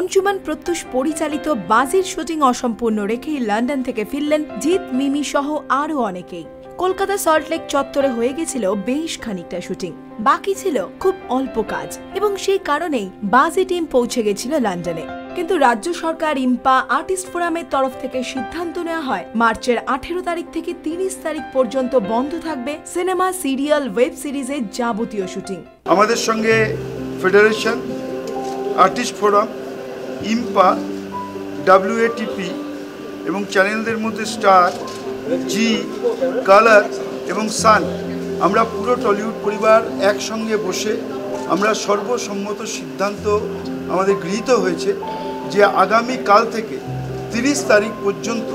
অঞ্জুমান প্রত্যুষ পরিচালিত বাজির শুটিং অসম্পূর্ণ রেখেই লন্ডন থেকে ফিরলেন জিৎ, মিমি সহ আরও অনেকেই। কলকাতা সল্টলেক চত্বরে হয়ে গেছিল বেশ খানিকটা শুটিং। বাকি ছিল খুব অল্প কাজ এবং সেই কারণেই বাজি টিম পৌঁছে গেছিল লন্ডনে। কিন্তু রাজ্য সরকার, ইম্পা, আর্টিস্ট ফোরামের তরফ থেকে সিদ্ধান্ত নেওয়া হয়, মার্চের আঠেরো তারিখ থেকে তিরিশ তারিখ পর্যন্ত বন্ধ থাকবে সিনেমা, সিরিয়াল, ওয়েব সিরিজের যাবতীয় শুটিং। আমাদের সঙ্গে federation, artist forum IMPA WATP এবং চ্যানেলদের মধ্যে স্টার জি কালার এবং সান। আমরা পুরো টলিউড পরিবার একসঙ্গে বসে আমরা সর্বসম্মত সিদ্ধান্ত আমাদের গৃহীত হয়েছে যে আগামী কাল থেকে তিরিশ তারিখ পর্যন্ত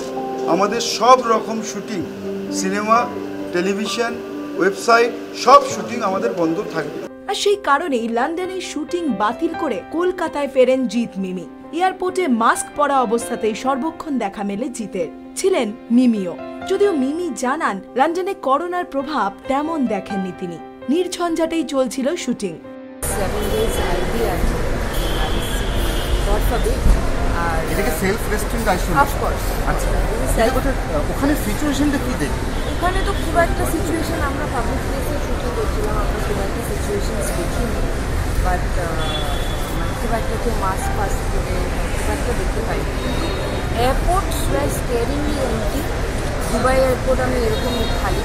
আমাদের সব রকম শুটিং, সিনেমা, টেলিভিশন, ওয়েবসাইট সব শুটিং আমাদের বন্ধ থাকবে। আর সেই কারণেই লন্ডনে শুটিং বাতিল করে কলকাতায় ফেরেন জিৎ মিমি। এয়ারপোর্টে মাস্ক পরা অবস্থাতেই সর্বক্ষণ দেখা মেলে জিতের। ছিলেন মিমিও। যদিও মিমি জানান লন্ডনে করোনার প্রভাব তেমন দেখেননি তিনি। নির্ঝঞ্ঝাটেই চলছিল শুটিং। এটাকে সেলফ রেস্টুরেন্ট আইসোলেশন। আচ্ছা ওখানে সিচুয়েশনটা কি দেখি ওখানে তো খুব একটা সিচুয়েশন আমরা পাবলিক প্লেসে সিচুয়েশন দেখিনি বাট মাস্ক করে দেখতে পাই এয়ারপোর্ট দুবাই এয়ারপোর্ট আমি খালি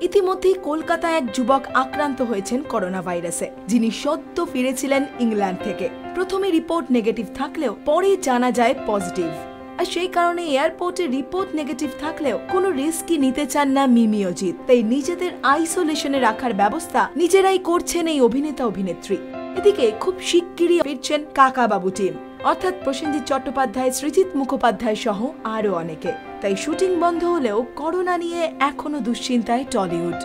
ইতিমধ্যেই কলকাতায় এক যুবক আক্রান্ত হয়েছেন করোনা ভাইরাসে যিনি সদ্য ফিরেছিলেন ইংল্যান্ড থেকে। প্রথমে রিপোর্ট নেগেটিভ থাকলেও পরে জানা যায় পজিটিভ। আর সেই কারণে এয়ারপোর্টে রিপোর্ট নেগেটিভ থাকলেও কোনো রিস্কই নিতে চান না মিমিওজিৎ তাই নিজেদের আইসোলেশনে রাখার ব্যবস্থা নিজেরাই করছেন এই অভিনেতা অভিনেত্রী। এদিকে খুব শিগগিরই ফিরছেন কাকাবাবু টিম। অর্থাৎ প্রসেনজিৎ চট্টোপাধ্যায় সৃজিত মুখোপাধ্যায় সহ আরও অনেকে। তাই শুটিং বন্ধ হলেও করোনা নিয়ে এখনও দুশ্চিন্তায় টলিউড।